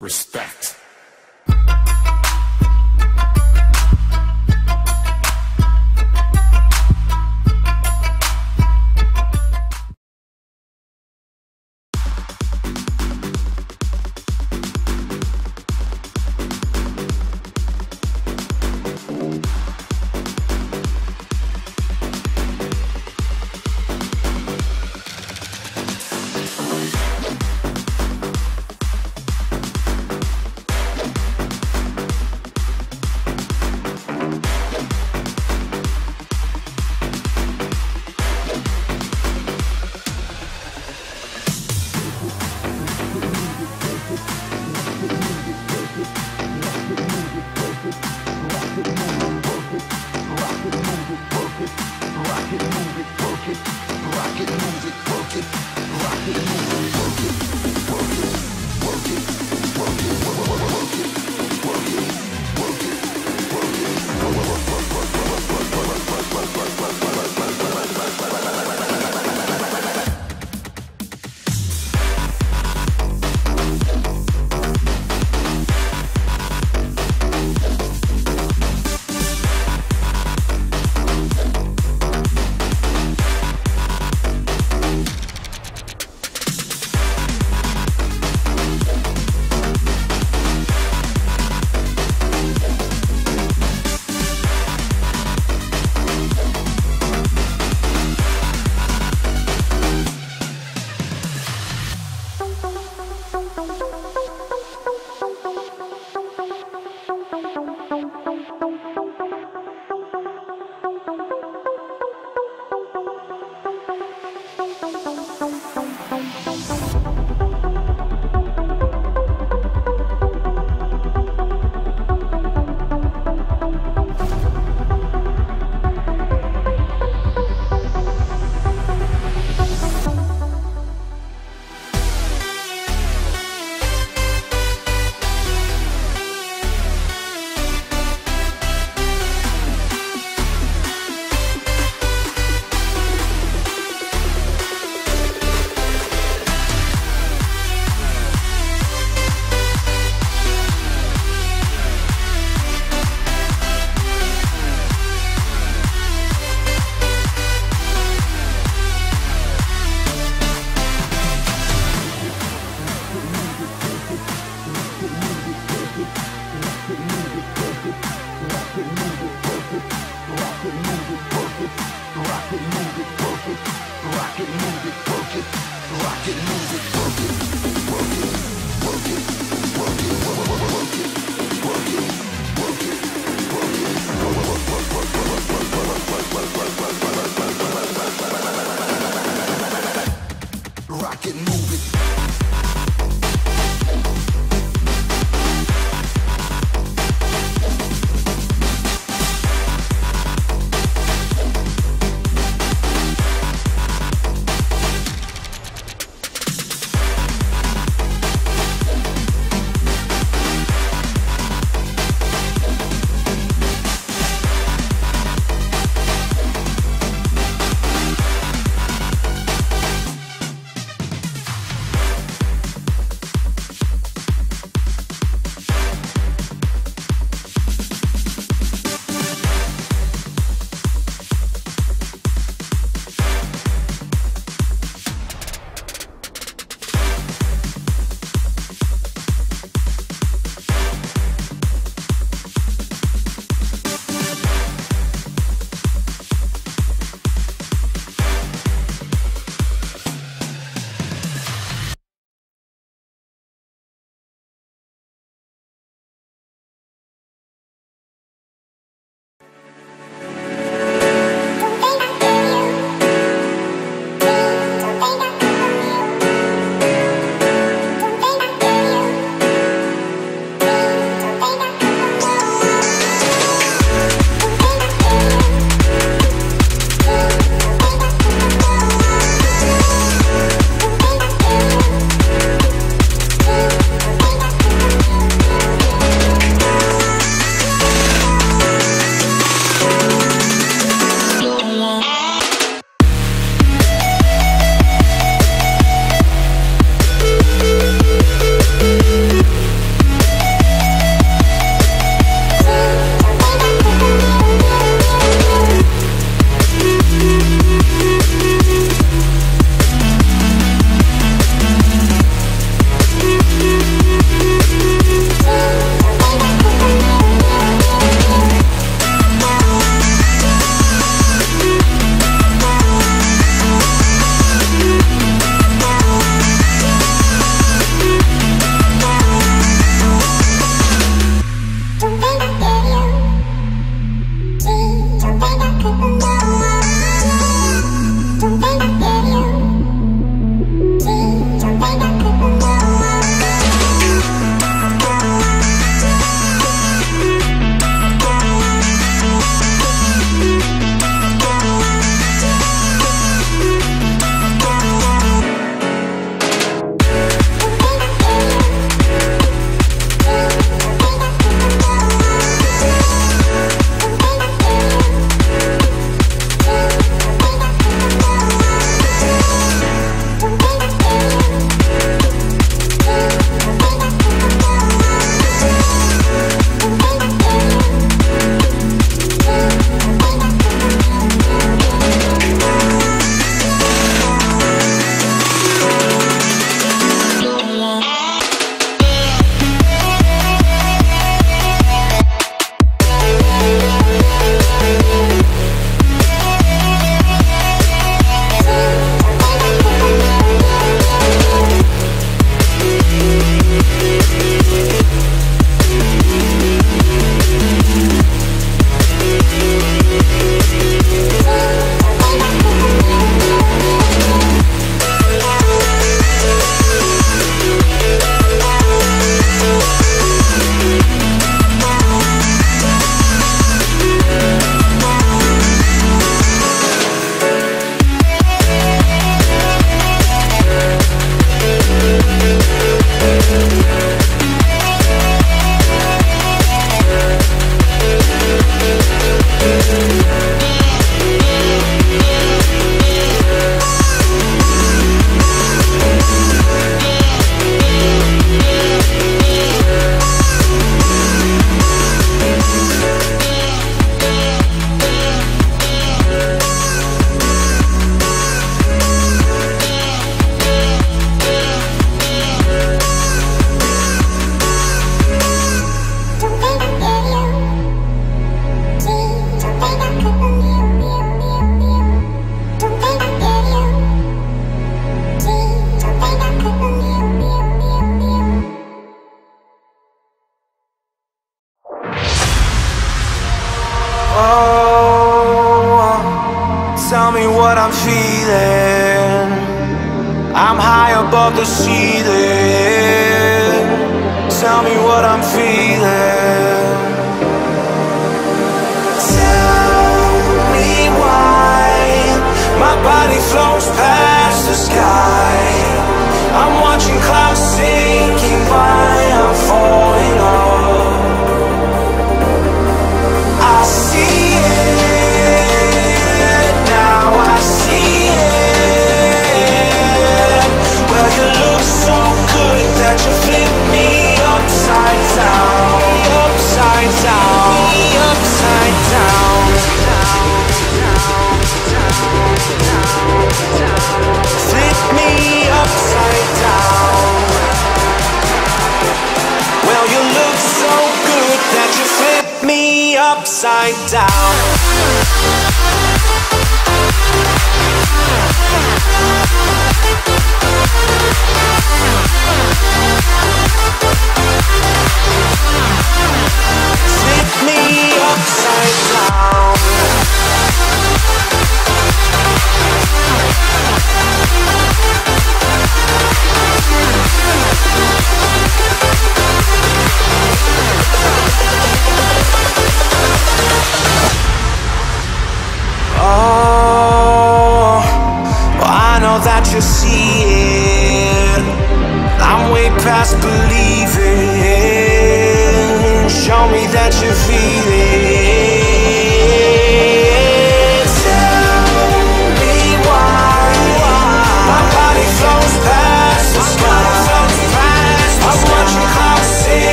Respect.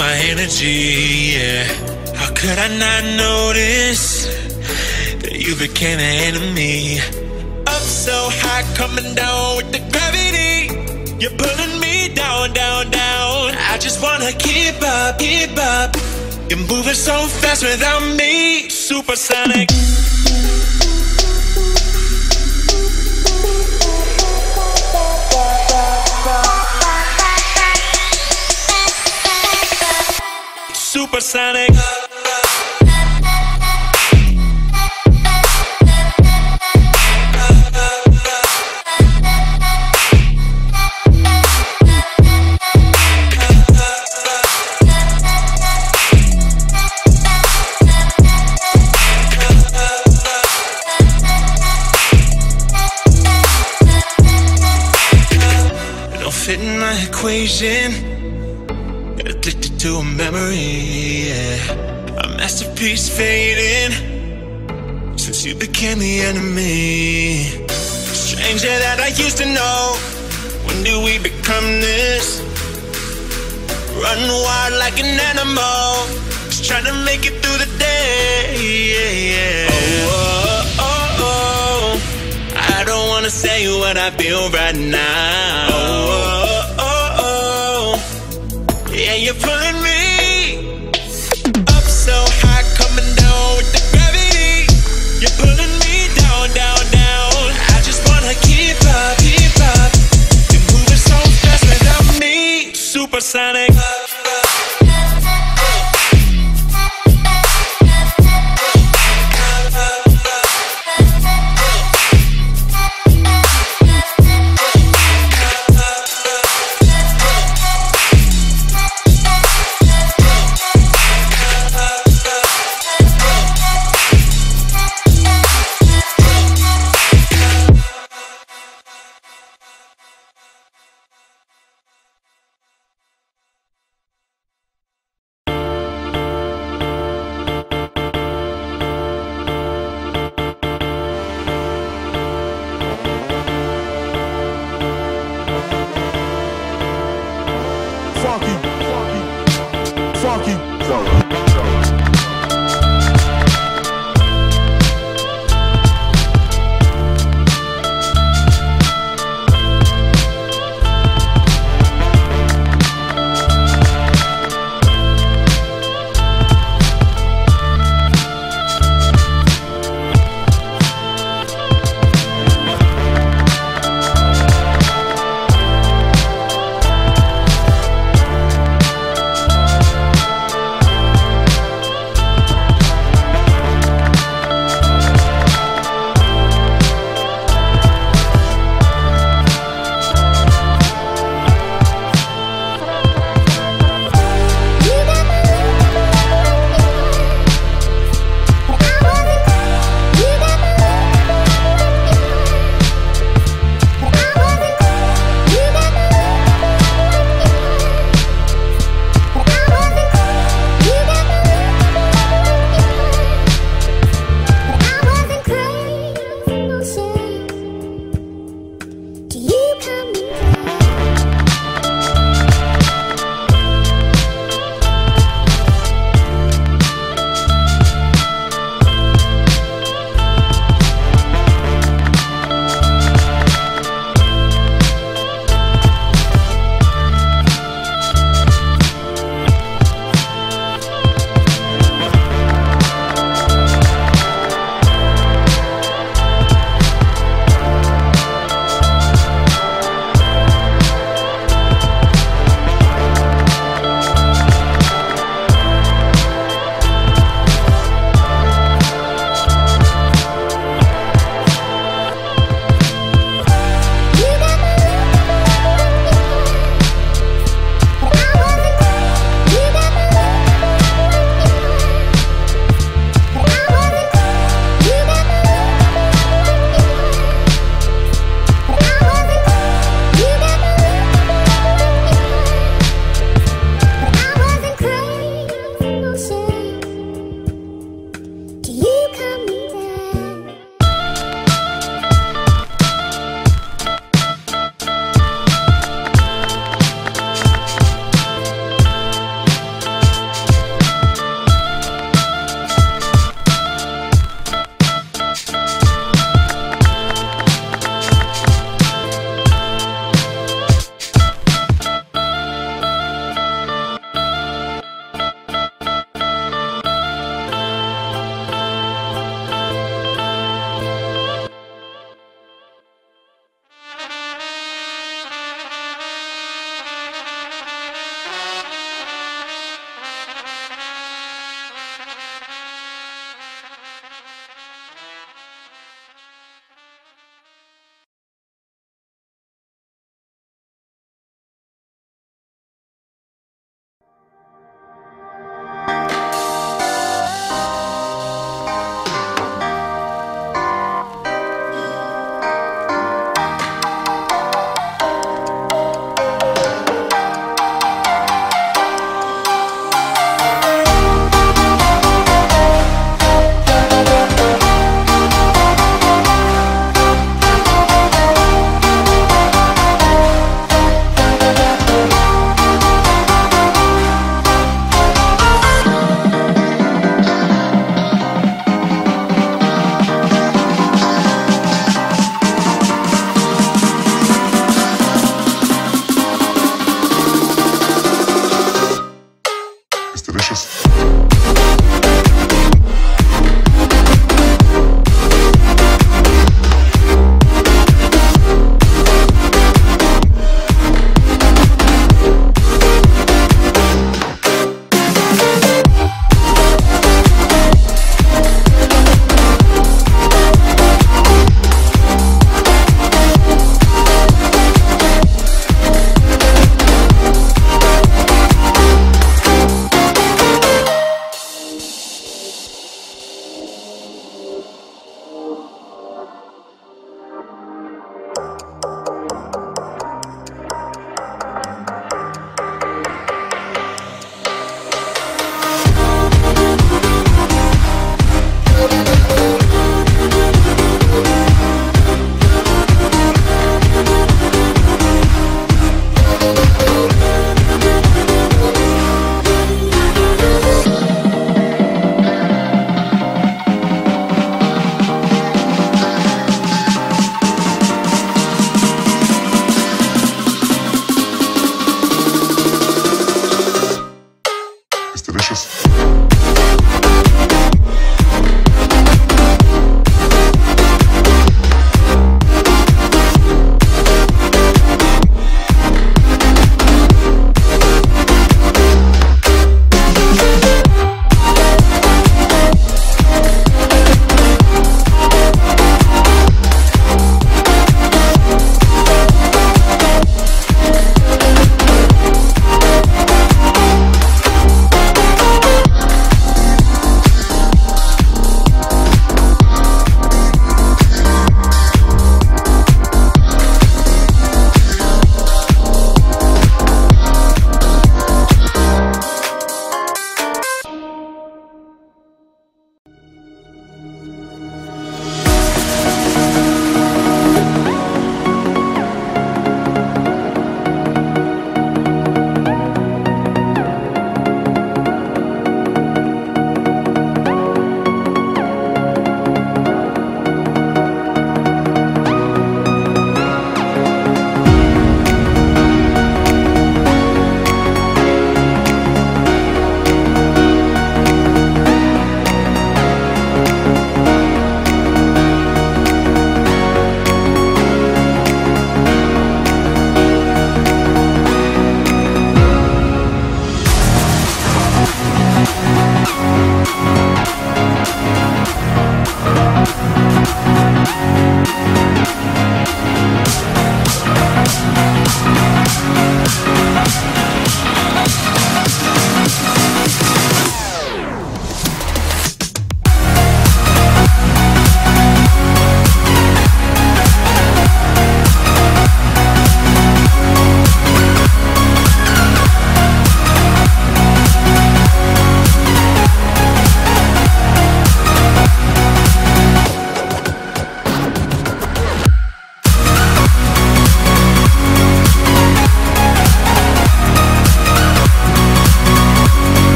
My energy. Yeah, how could I not notice that you became an enemy? Up so high, coming down with the gravity. You're pulling me down, down, down. I just wanna keep up, keep up. You're moving so fast without me, supersonic. Supersonic. Addicted to a memory, yeah. A masterpiece fading since you became the enemy. Stranger that I used to know. When do we become this? Run wild like an animal, just trying to make it through the day. Yeah, yeah. Oh, oh, oh, oh. I don't wanna say what I feel right now. you find me? Up so high, coming down with the gravity. You're pulling me down, down, down. I just wanna keep up, keep up. You're so fast without me. Supersonic.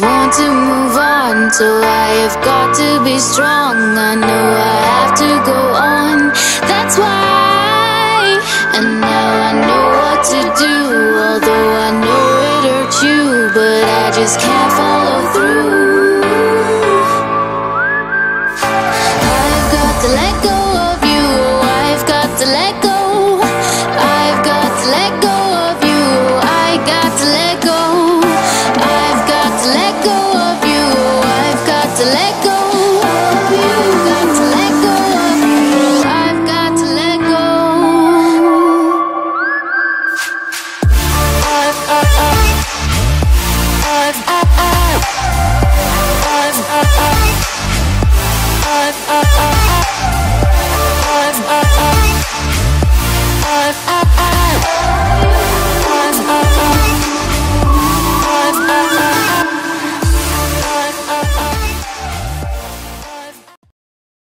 Want to move on, so I have got to be strong. I know I have to go on, that's why. And now I know what to do,